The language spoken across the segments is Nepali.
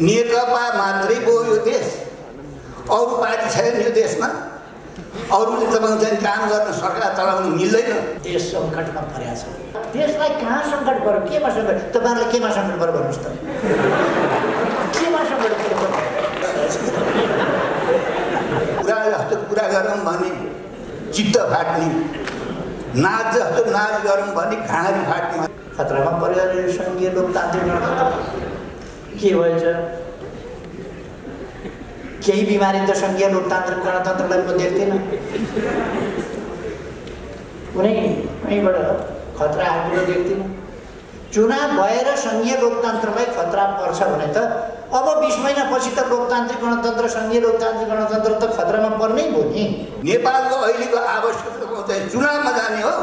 नेकपा मात्रै भयो यो देश। अरू पार्टी छैन यो देशमा। अरूले तपाईँको चाहिँ काम गर्न सरकार चलाउनु मिल्दैन। देश सङ्कटमा परेको छ। देशलाई कहाँ सङ्कट पऱ्यो केमा सङ्कट? तपाईँहरूलाई केमा सङ्कट पऱ्यो भन्नुहोस् त। केमा सङ्कट पऱ्यो कुरा जस्तो कुरा गरौँ भने चित्त फाट्ने। नाच जस्तो नाच गरौँ भने घाँडी फाट्ने। खतरामा पऱ्यो अरे सङ्घीय लोकतान्त्रिक के भएछ केही बिमारी त सङ्घीय लोकतान्त्रिक गणतन्त्रलाई म देख्दिनँ कुनै कहीँबाट खतरा आएको देख्दिनँ चुनाव भएर सङ्घीय लोकतन्त्रलाई खतरा पर्छ भने त अब बिस महिनापछि त लोकतान्त्रिक गणतन्त्र सङ्घीय लोकतान्त्रिक गणतन्त्र त खतरामा पर्नै भयो नि नेपालको अहिलेको आवश्यकता चुनावमा जाने हो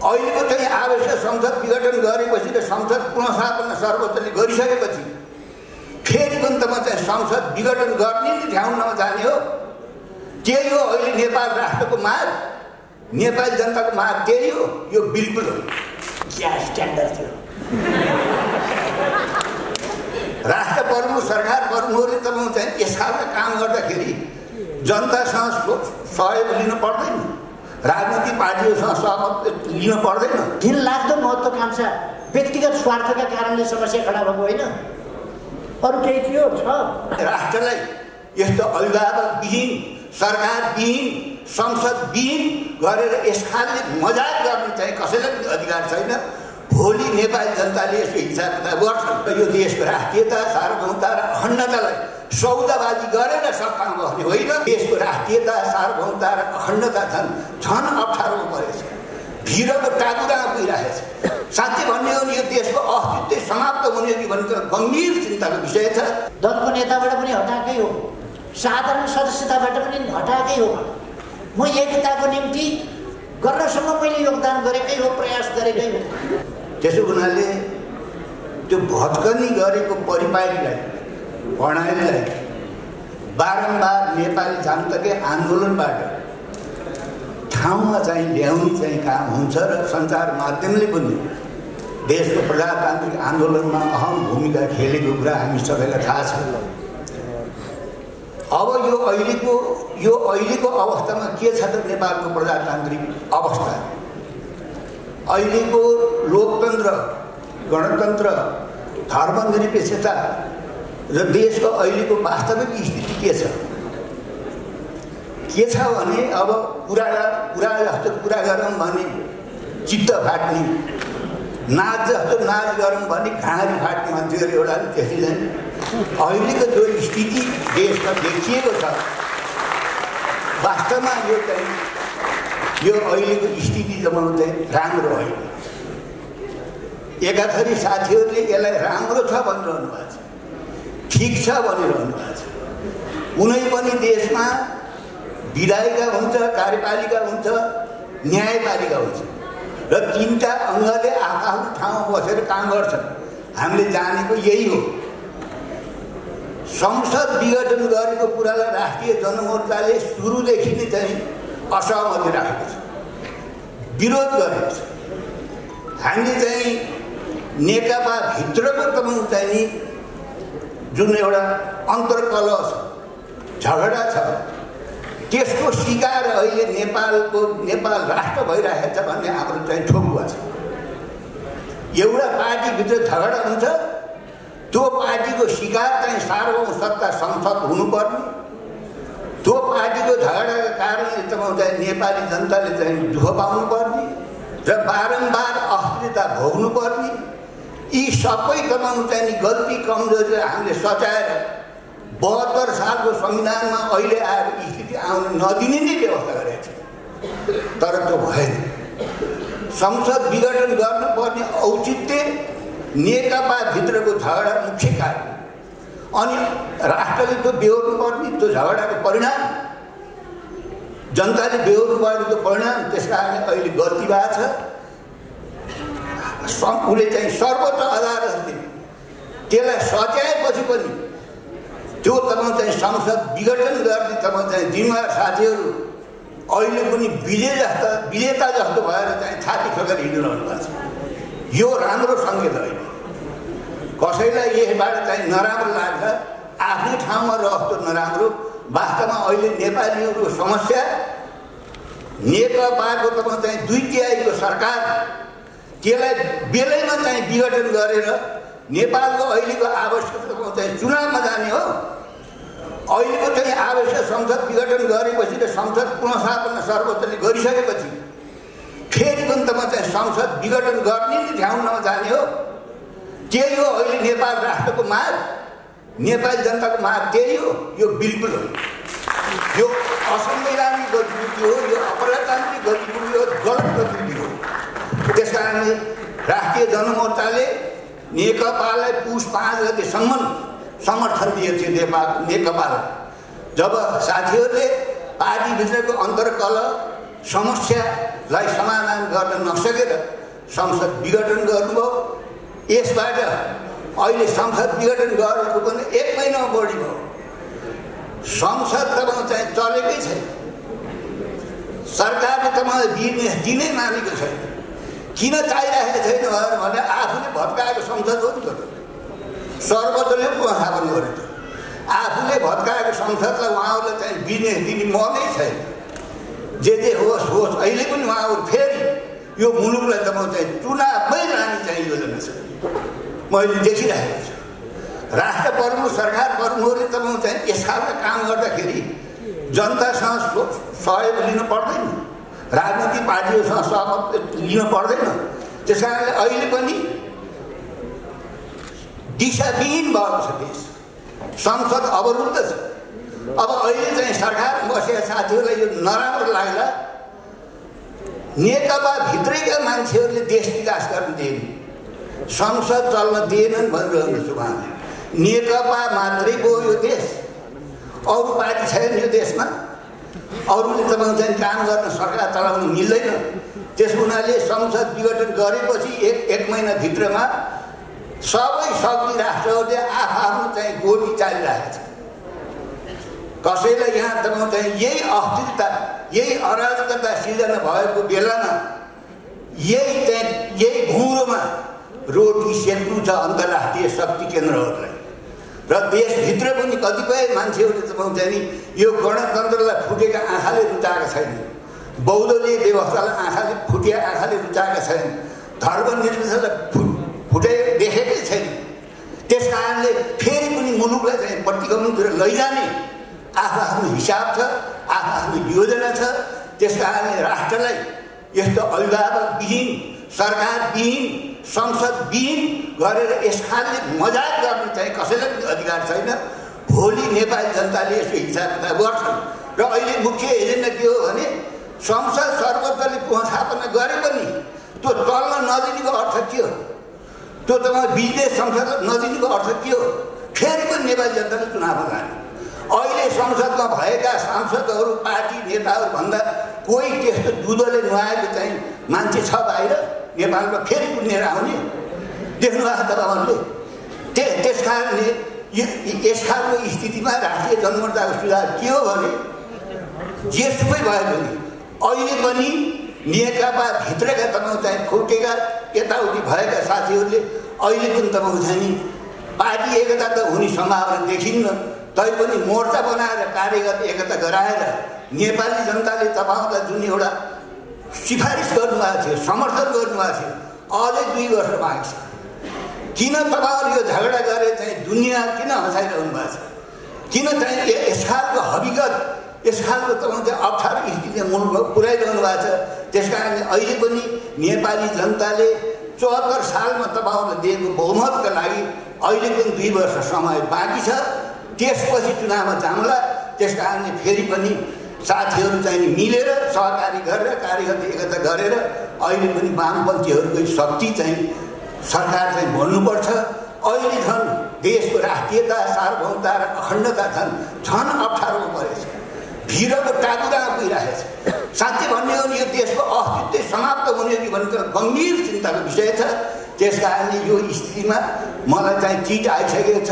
अहिलेको चाहिँ आवश्यक संसद विघटन गरेपछि र संसद पुनस्थापना सर्वोच्चले गरिसकेपछि फेरि पनि तपाईँ चाहिँ संसद विघटन गर्ने नै ठाउँमा जाने हो। त्यही हो अहिले नेपाल राष्ट्रको माग नेपाली जनताको माग त्यही हो यो बिल्कुल हो। क्या स्ट्यान्डर्ड थियो? राष्ट्र प्रमुख सरकार प्रमुखहरूले तपाईँ चाहिँ यस खालका काम गर्दाखेरि जनतासँग सहयोग लिनु पर्दैन। राजनीतिक पार्टीहरूसँग सहमत लिनु पर्दैन। घिन लाग्दो महत्त्वकाङ्क्षा व्यक्तिगत स्वार्थका कारणले समस्या खडा भएको होइन। अरू केही थियो? छ। राष्ट्रलाई यस्तो अभिभावकविहीन सरकारविहीन संसदविहीन गरेर यस खालले मजाक गर्ने चाहिँ कसैलाई पनि अधिकार छैन। भोलि नेपाली जनताले यसको हिसाब किताब गर्छ यो देशको राष्ट्रियता सार्वभौमता र अखण्डतालाई सौदाबाजी गरेर सत्तामा बस्ने होइन। देशको राष्ट्रियता सार्वभौमता र अखण्डता झन् झन् अप्ठ्यारोमा परेछ। भिरको टाकुरामा पुगिरहेको छ साँच्चै भन्ने हो भने यो देशको अस्तित्व समाप्त हुने हो कि भन्ने गम्भीर चिन्ताको विषय छ। दलको नेताबाट पनि हटाएकै हो। साधारण सदस्यताबाट पनि हटाएकै हो। म एकताको निम्ति गर्नसम्म मैले योगदान गरेकै हो प्रयास गरेकै हो। त्यसो हुनाले त्यो भत्कनी गरेको परिपाटीलाई प्रणालीलाई बारम्बार नेपाली जनताकै आन्दोलनबाट ठाउँमा चाहिँ ल्याउने चाहिँ काम हुन्छ र सञ्चार माध्यमले पनि देशको प्रजातान्त्रिक आन्दोलनमा अहम भूमिका खेलेको कुरा हामी सबैलाई थाहा छ। अब यो अहिलेको यो अहिलेको अवस्थामा के छ त नेपालको प्रजातान्त्रिक अवस्था? अहिलेको लोकतन्त्र गणतन्त्र धर्मनिरपेक्षता र देशको अहिलेको वास्तविक स्थिति के छ? के छ भने अब कुरा कुरा जस्तो कुरा गरौँ भने चित्त फाट्ने नाच जस्तो नाच गरौँ भने घाँडी फाट्ने मान्छेहरू एउटा त्यसरी चाहिँ अहिलेको जो स्थिति देशमा देखिएको छ वास्तवमा यो चाहिँ यो अहिलेको स्थिति जमाउनु चाहिँ राम्रो होइन। एकाथरी साथीहरूले यसलाई राम्रो छ भनिरहनु छ ठिक छ भनिरहनु भएको छ। कुनै पनि देशमा विधायिका हुन्छ कार्यपालिका हुन्छ न्यायपालिका हुन्छ र तिनवटा अङ्गले आफ्नो ठाउँमा बसेर काम गर्छन् हामीले जानेको यही हो। संसद विघटन गरेको कुरालाई राष्ट्रिय जनमोर्चाले सुरुदेखि नै चाहिँ असहमति राखेको छ। विरोध गरेको छ। हामीले चाहिँ नेकपाभित्रको तपाईँको चाहिँ जुन एउटा छ झगडा छ त्यसको शिकार अहिले नेपालको नेपाल राष्ट्र भइरहेको छ भन्ने हाम्रो चाहिँ ठोकुवा छ। एउटा पार्टीभित्र झगडा हुन्छ त्यो पार्टीको शिकार चाहिँ सार्वभौम सत्ता संसद हुनुपर्ने। त्यो पार्टीको झगडाका कारणले चाहिँ नेपाली जनताले चाहिँ दुःख पाउनुपर्ने र बारम्बार अस्थिरता भोग्नुपर्ने। यी सबै तपाईँ चाहिँ नि गल्ती कमजोरीलाई हामीले सचाएर बहत्तर सालको संविधानमा अहिले आएर स्थिति आउन नदिने नै व्यवस्था गरेको छ तर त्यो भएन। संसद विघटन गर्नुपर्ने औचित्य नेकपाभित्रको झगडा मुख्य कारण अनि राष्ट्रले त्यो बेहोर्नु पर्ने त्यो झगडाको परिणाम जनताले बेहोर्नु पर्ने त्यो परिणाम त्यस कारणले अहिले गल्ती भएको छ। उसले चाहिँ सर्वोच्च अदालतले त्यसलाई सच्याएपछि पनि त्यो तपाईँ चाहिँ संसद विघटन गर्ने तपाईँ चाहिँ जिम्मेवार साथीहरू अहिले पनि विजय जस्ता विजेता जस्तो भएर चाहिँ छाती ठोकेर हिँडिरहनु भएको छ। यो राम्रो सङ्केत होइन। कसैलाई यसबाट चाहिँ नराम्रो लाग्छ आफ्नै ठाउँमा रह्यो नराम्रो। वास्तवमा अहिले नेपालीहरूको समस्या नेकपाको तपाईँ चाहिँ दुई तिहाईको सरकार त्यसलाई बेलैमा चाहिँ विघटन गरेर नेपालको अहिलेको आवश्यकता चाहिँ चुनावमा जाने हो। अहिलेको चाहिँ आवश्यक संसद विघटन गरेपछि र संसद पुनस्थापना सर्वोच्चले गरिसकेपछि फेरि तपाईँ चाहिँ संसद विघटन गर्ने नै ठाउँमा जाने हो। त्यही हो अहिले नेपाल राष्ट्रको माग। नेपाली जनताको माग त्यही हो। यो बिल्कुल हो। यो असंवैधानिक गतिविधि हो। यो अप्रजातान्त्रिक गतिविधि हो। गलत गतिविधि हो। कारणले राष्ट्रिय जनमोर्चाले नेकपालाई पुस पाँच गतिसम्म समर्थन दिएको थियो नेपाल नेकपालाई जब साथीहरूले पार्टीभित्रको अन्तर्कल समस्यालाई समाधान गर्न नसकेर संसद विघटन गर्नुभयो यसबाट अहिले संसद विघटन गरेको पनि एक महिनामा बढी भयो। संसद तपाईँ चाहिँ चलेकै छैन। सरकारले तपाईँलाई दिने दिनै मानेको छैन। किन चाहिरहेको छैन भने आफूले भत्काएको संसद हो नि त। सर्वोच्चले पुनस्थापन गर्यो त। आफूले भत्काएको संसदलाई उहाँहरूले चाहिँ बिजनेस दिने मनै छैन। जे जे होस् होस् अहिले पनि उहाँहरू फेरि यो मुलुकलाई तपाईँ चाहिँ चुनावमै लाने चाहिँ योजना छ। मैले देखिरहेको छु। राष्ट्र प्रमुख सरकार प्रमुखहरूले तपाईँ चाहिँ यस खालका काम गर्दाखेरि जनतासँग सहयोग लिनु पर्दैन। राजनीतिक पार्टीहरूसँग सहमत लिनु पर्दैन। त्यस कारणले अहिले पनि दिशाविहीन भएको छ देश। संसद अवरुद्ध छ। अब अहिले चाहिँ सरकार बसेका साथीहरूलाई यो नराम्रो लाग्ला। नेकपा भित्रैका मान्छेहरूले देश विकास गर्न दिएन। संसद चल्न दिएनन् भनिरहनु उहाँले नेकपा मात्रै भयो यो देश। अरू पार्टी छैन यो देशमा। अरूले तपाईँ चाहिँ काम गर्न सरकार चलाउनु मिल्दैन। त्यस हुनाले संसद विघटन गरेपछि एक एक महिनाभित्रमा सबै शक्ति राष्ट्रहरूले आफू चाहिँ गोटी चालिरहेको छ कसैलाई यहाँ चाहिँ यही अस्थिरता यही अराजकता सिर्जना भएको बेलामा यही चाहिँ यही घुँरोमा रोटी सेक्नु छ अन्तर्राष्ट्रिय शक्ति केन्द्रहरूलाई। र देशभित्र पनि कतिपय मान्छेहरूले चाहिँ नि यो गणतन्त्रलाई फुटेका आँखाले रुचाएका छैन। बौद्धले व्यवस्थालाई आँखाले फुटिया आँखाले रुचाएका छैन। धर्मनिर्देशनलाई फु फुटे देखेकै छैन। त्यस कारणले फेरि पनि मुलुकलाई चाहिँ प्रतिगमनतिर लैजाने आफ्नो आफ्नो हिसाब छ आफ्नो आफ्नो योजना छ। त्यस कारणले राष्ट्रलाई यस्तो अभिभावकविहीन सरकारविहीन संसदविहीन गरेर यस खालले मजाक गर्ने चाहिँ कसैलाई पनि अधिकार छैन। भोलि नेपाली जनताले यसको किताब गर्छन्। र अहिले मुख्य एजेन्डा के हो भने संसद सर्वोच्चले पुनस्थापना गरे पनि त्यो चल्न नदिनेको अर्थ के हो? त्यो तपाईँ बिजनेस संसद नदिनेको अर्थ के हो? फेरि पनि नेपाली जनताले चुनावमा लाने अहिले संसदमा भएका सांसदहरू पार्टी नेताहरूभन्दा कोही त्यस्तो दुधोले नुहाएको चाहिँ मान्छे छ बाहिर। नेपालमा फेरि पुगेर आउने। देख्नु भएको त तपाईँहरूले त्य त्यस कारणले यस खालको स्थितिमा राष्ट्रिय जनमोर्चाको सुधार के हो भने जेसुकै भए पनि अहिले पनि नेकपा भित्रका तपाईँ चाहिँ फुटेका यताउति भएका साथीहरूले अहिले पनि तपाईँ चाहिँ नि। पार्टी एकता त हुने सम्भावना देखिन्न तैपनि मोर्चा बनाएर कार्यगत एकता गराएर नेपाली जनताले तपाईँहरूलाई जुन एउटा सिफारिस गर्नुभएको थियो समर्थन गर्नुभएको थियो। अझै दुई वर्ष बाँकी छ। किन तपाईँहरू यो झगडा गरेर चाहिँ दुनियाँ किन हँसाइरहनु भएको छ? किन चाहिँ यस खालको हविगत यस खालको तपाईँ चाहिँ अप्ठ्यारो स्थिति मुलुकमा पुर्याइरहनु भएको छ? त्यस कारणले अहिले पनि नेपाली जनताले चौहत्तर सालमा तपाईँहरूले दिएको बहुमतका लागि अहिले पनि दुई वर्ष समय बाँकी छ। त्यसपछि चुनावमा जाउँला त्यस कारणले फेरि पनि साथीहरू चाहिँ मिलेर सहकारी गरेर कार्यगत एकता गरेर अहिले पनि वामपन्थीहरूको शक्ति चाहिँ सरकार चाहिँ भन्नुपर्छ अहिले झन् देशको राष्ट्रियता सार्वभौमता र अखण्डता झन् झन् अप्ठ्यारोमा परेछ। भिरको टाकुरामा पुगिरहेछ। साँच्चै भन्ने हो भने यो देशको अस्तित्व समाप्त हुने हो कि भन्ने गम्भीर चिन्ताको विषय छ। त्यस कारणले यो स्थितिमा मलाई चाहिँ चिट आइसकेको छ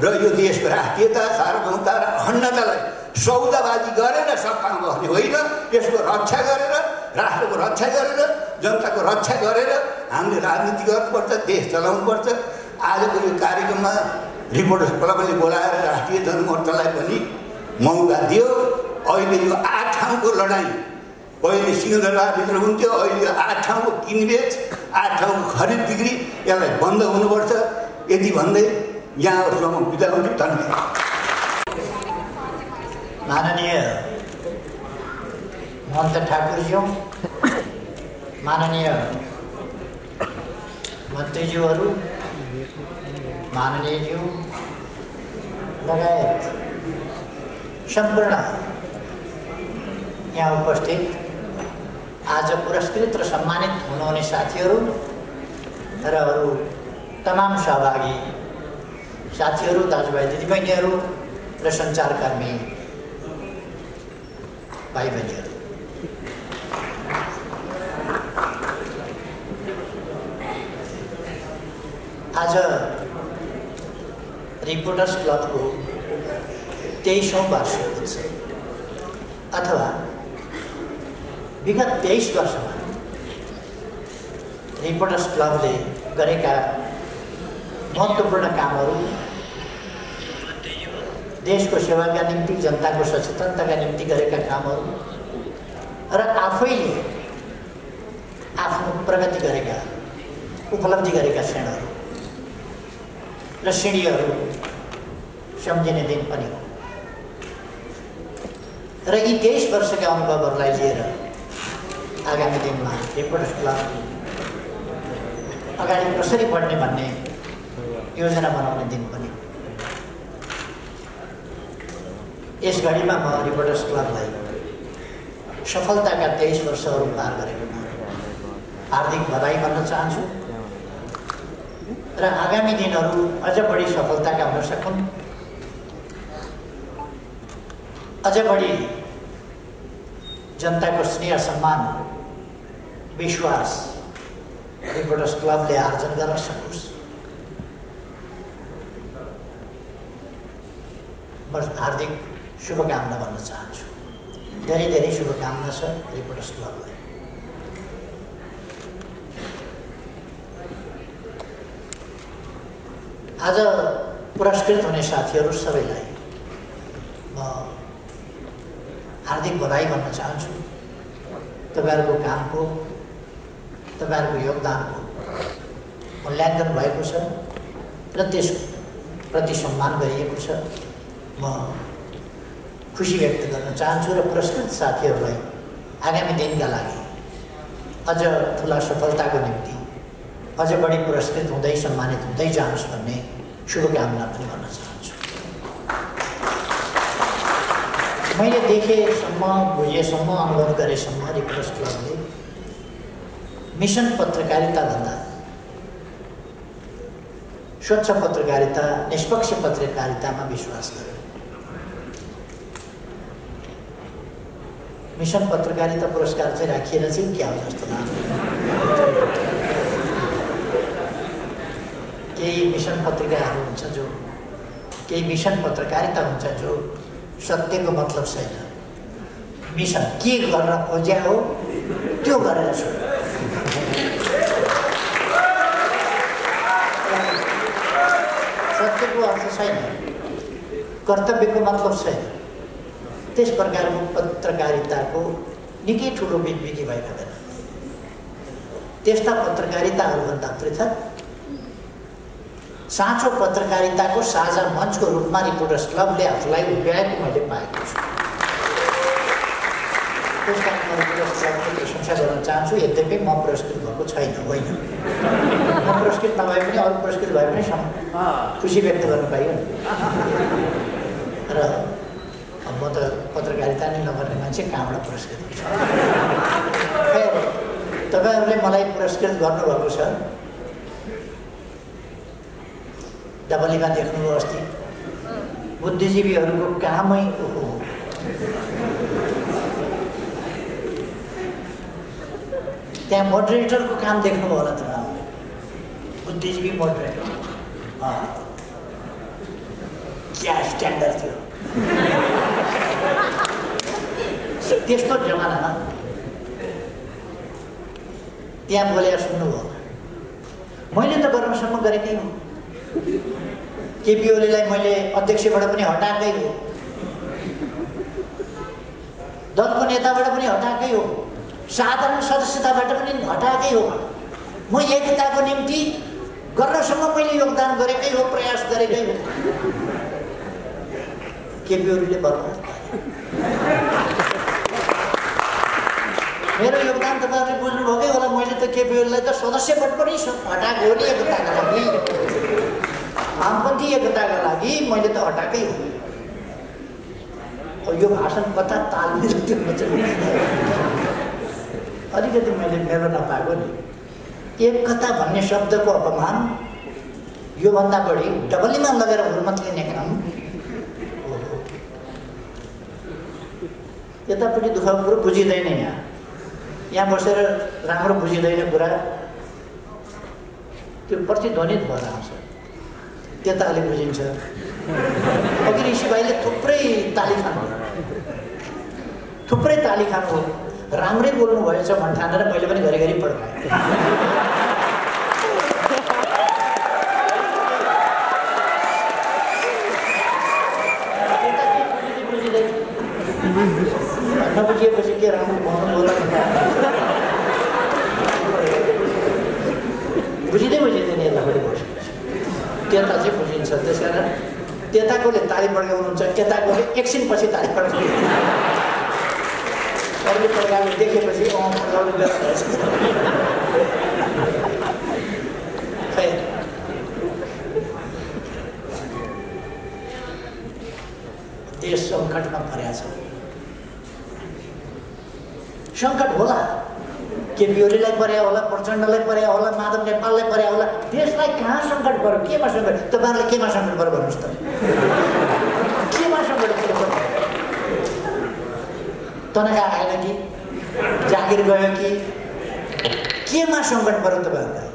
र यो देशको राष्ट्रियता सार्वभौमता र अखण्डतालाई सौदाबाजी गरेर सत्तामा बस्ने होइन यसको रक्षा गरेर राष्ट्रको रक्षा गरेर जनताको रक्षा गरेर हामीले राजनीति गर्नुपर्छ देश चलाउनुपर्छ। आजको यो कार्यक्रममा रिपोर्टर्स क्लबले बोलाएर राष्ट्रिय जनमोर्चालाई पनि मौका दियो। अहिले यो आठ ठाउँको लडाइँ पहिले सिंहदरबारभित्र हुन्थ्यो अहिले यो आठ ठाउँको किनबेच आठ ठाउँको खरिद बिक्री यसलाई बन्द हुनुपर्छ। यति भन्दै यहाँहरूसँग बिदा हुन्छु। धन्यवाद। माननीय महन्त ठाकुरज्यू माननीय मन्त्रीज्यूहरू माननीयज्यू लगायत सम्पूर्ण यहाँ उपस्थित आज पुरस्कृत र सम्मानित हुनुहुने साथीहरू र अरू तमाम सहभागी साथीहरू दाजुभाइ दिदीबहिनीहरू र सञ्चारकर्मी। भाइ बहिनीहरू आज रिपोर्टर्स क्लबको तेइसौँ वार्षिक उत्सव अथवा विगत तेइस वर्षमा रिपोर्टर्स क्लबले गरेका महत्त्वपूर्ण कामहरू देशको सेवाका निम्ति जनताको सचेतनताका निम्ति गरेका कामहरू र आफैले आफ्नो प्रगति गरेका उपलब्धि गरेका क्षणहरू र सिँढीहरू सम्झिने दिन पनि हो। र यी तेइस वर्षका अनुभवहरूलाई लिएर आगामी दिनमा रिपोर्टर्स क्लब अगाडि कसरी बढ्ने भन्ने योजना बनाउने दिन पनि हो यस घडीमा म रिपोर्टर्स क्लबलाई सफलताका तेइस वर्षहरू पार गरेकोमा हार्दिक बधाई भन्न चाहन्छु। र आगामी दिनहरू अझ बढी सफलताका हुन सकुन्। अझ बढी जनताको स्नेह सम्मान विश्वास रिपोर्टर्स क्लबले आर्जन गर्न सकोस्। हार्दिक शुभकामना भन्न चाहन्छु। धेरै धेरै शुभकामना छ रिपोर्टर्स क्लबलाई आज पुरस्कृत हुने साथीहरू सबैलाई म हार्दिक बधाई भन्न चाहन्छु। तपाईँहरूको कामको तपाईँहरूको योगदानको मूल्याङ्कन भएको छ र त्यसप्रति सम्मान गरिएको छ। म खुसी व्यक्त गर्न चाहन्छु र पुरस्कृत साथीहरूलाई आगामी दिनका लागि। अझ ठुला सफलताको निम्ति अझ बढी पुरस्कृत हुँदै सम्मानित हुँदै जानुहोस् भन्ने शुभकामना पनि गर्न चाहन्छु। मैले देखेसम्म बुझेसम्म अनुभव गरेसम्म रिपोर्टर्स क्लबले मिसन पत्रकारिताभन्दा स्वच्छ पत्रकारिता निष्पक्ष पत्रकारितामा विश्वास गर्यो मिसन पत्रकारिता पुरस्कार चाहिँ राखिएर चाहिँ क्या हो जस्तो लाग्छ केही मिसन पत्रिकाहरू हुन्छ जो केही मिसन पत्रकारिता हुन्छ जो सत्यको मतलब छैन। मिसन के गर्न खोज्या हो त्यो गरेर छोड्यो सत्यको अर्थ छैन। कर्तव्यको मतलब छैन। त्यस प्रकारको पत्रकारिताको निकै ठुलो विधि भएका बेला। त्यस्ता पत्रकारिताहरूभन्दा पृथक साँचो पत्रकारिताको साझा मञ्चको रूपमा रिपोर्टर्स क्लबले आफूलाई उभ्याएको मैले पाएको छु। त्यस कारण म रिपोर्टर्स क्लबको प्रशंसा गर्न चाहन्छु यद्यपि म पुरस्कृत भएको छैन होइन। म पुरस्कृत नभए पनि अरू पुरस्कृत भए पनि खुसी व्यक्त गर्न पाइयो र म त पत्रकारिता नै नगर्ने मान्छे कहाँबाट पुरस्कृत हुन्छ तपाईँहरूले मलाई पुरस्कृत गर्नुभएको छ डबलीमा देख्नुभयो अस्ति बुद्धिजीवीहरूको कामै हो त्यहाँ मोडरेटरको काम देख्नुभयो होला तपाईँहरूले बुद्धिजीवी मोडरेटर क्या स्ट्यान्डर्ड थियो त्यस्तो जमानामा त्यहाँ बोलेर सुन्नुभयो। मैले त गर्नसम्म गरेकै हो। केपी ओलीलाई मैले अध्यक्षबाट पनि हटाएकै हो। दलको नेताबाट पनि हटाएकै हो। साधारण सदस्यताबाट पनि हटाएकै हो। म एकताको निम्ति गर्नसम्म मैले योगदान गरेकै हो प्रयास गरेकै हो। केपी ओलीले बर्बाद योगदान तपाईँहरूले बुझ्नुभएकै होला मैले त केपी ओलीलाई त सदस्यबाट पनि हटाएको हो नि एकताका लागि। वामपन्थी एकताका लागि मैले त हटाएकै हो यो भाषण कता तालमेल अलिकति मैले मेरो नपाएको नि एकता भन्ने शब्दको अपमान योभन्दा बढी डबलीमा लगेर हुर्मत लिने काम। यतापट्टि दुःख कुरो बुझिँदैन यहाँ। यहाँ बसेर राम्रो बुझिँदैन कुरा त्यो प्रतिध्वनित भएर आउँछ। त्यता अलिक बुझिन्छ। अघि ऋषि भाइले थुप्रै ताली खानु थुप्रै ताली खानु राम्रै बोल्नु भएछ भन्ने ठानेर मैले पनि घरिघरि पड्काएँ नबुझिएपछि के राम्रो भन्नु होला बुझिँदै बुझिँदैन यतापट्टि बसेपछि त्यता चाहिँ बुझिन्छ त्यस कारण त्यताकोले ताली पड्काउनुहुन्छ यताकोले एकछिनपछि ताली पड्काउनु अरूले पड्काउने देखेपछि देश सङ्कटमा परेको छ। सङ्कट होला। केपी ओलीलाई पर्या होला प्रचण्डलाई पर्या होला माधव नेपाललाई पर्या होला। देशलाई कहाँ सङ्कट पऱ्यो? केमा सङ्कट? तपाईँहरूले केमा सङ्कट पऱ्यो भन्नुहोस् त केमा सङ्कट पऱ्यो तनखा आएन कि जागिर गयो कि केमा सङ्कट पऱ्यो तपाईँहरूलाई?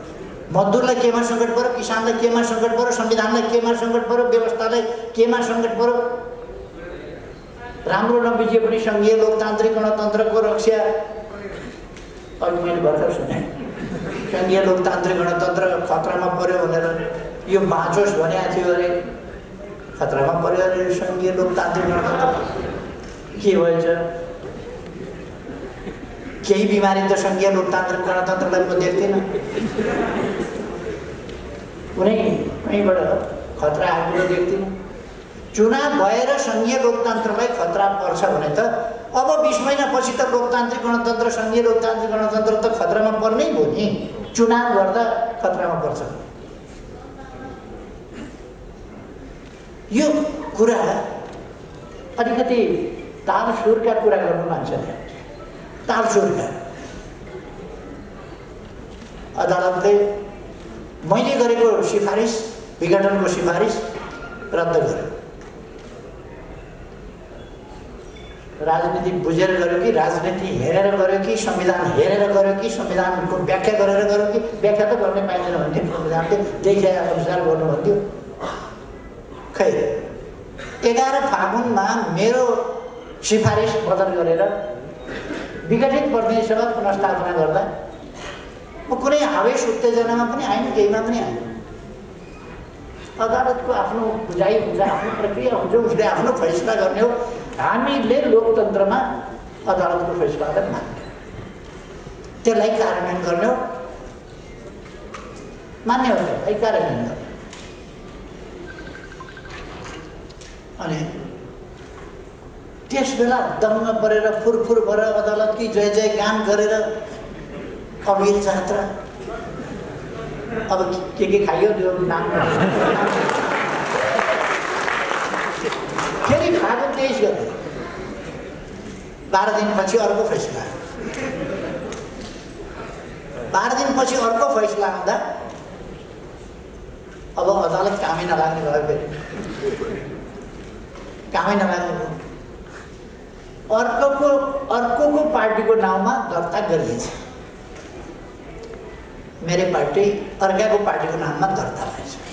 मजदुरलाई केमा सङ्कट पऱ्यो? किसानलाई केमा सङ्कट पऱ्यो? संविधानलाई केमा सङ्कट पऱ्यो? व्यवस्थालाई केमा सङ्कट पऱ्यो? राम्रो नबुझिए पनि सङ्घीय लोकतान्त्रिक गणतन्त्रको रक्षा अघि मैले भर्खर सुने। सङ्घीय लोकतान्त्रिक गणतन्त्र खतरामा पऱ्यो भनेर। यो बाँचोस् भनेको थियो अरे। खतरामा पऱ्यो अरे सङ्घीय लोकतान्त्रिक गणतन्त्र। के भएछ? केही बिमारी त सङ्घीय लोकतान्त्रिक गणतन्त्रलाई म देख्दिनँ। कुनै कहीँबाट खतरा आएको देख्दिनँ। चुनाव भएर सङ्घीय लोकतन्त्रलाई खतरा पर्छ भने त अब बिस महिनापछि त लोकतान्त्रिक गणतन्त्र सङ्घीय लोकतान्त्रिक गणतन्त्र त खतरामा पर्नै भयो नि। चुनाव गर्दा खतरामा पर्छ। यो कुरा अलिकति ताल सुरका कुरा गर्नु मान्छेले ताल सुरका अदालतले मैले गरेको सिफारिस विघटनको सिफारिस रद्द गर्यो। राजनीति बुझेर गर्यो कि राजनीति हेरेर गर्यो कि संविधान हेरेर गर्यो कि संविधानको व्याख्या गरेर गर्यो कि व्याख्या त गर्ने पाइँदैन भन्थ्यो। संविधानले देखिए अनुसार गर्नु भन्थ्यो। खै एघार फागुनमा मेरो सिफारिस बदल गरेर विघटित सभा पुनस्थापना गर्दा म कुनै आवेश उत्तेजनामा पनि आएन केहीमा पनि आएन अदालतको आफ्नो बुझाइ हुन्छ आफ्नो प्रक्रिया हुन्छ उसले आफ्नो फैसला गर्ने हो। हामीले लोकतन्त्रमा अदालतको फैसलालाई मान्ने त्यसलाई कार्यान्वयन गर्ने हो। मान्ने हो त्यसलाई कार्यान्वयन गर्ने अनि त्यस बेला दङ्ग परेर फुरफुर भएर अदालतकी जय जय गान गरेर अबिर जात्रा। अब के के खाइयो त्यो नाम? फेरि खाएको तेइस गते। बाह्र दिनपछि अर्को फैसला। बाह्र दिनपछि अर्को फैसला आउँदा अब अदालत कामै नलाग्ने भयो फेरि। कामै नलाग्ने भयो। अर्कोको अर्कोको पार्टीको नाउँमा दर्ता गरिएछ मेरै पार्टी अर्काको पार्टीको नाममा दर्ता भएछ